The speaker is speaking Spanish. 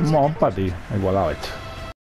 Mompa, ti, Igualado esto.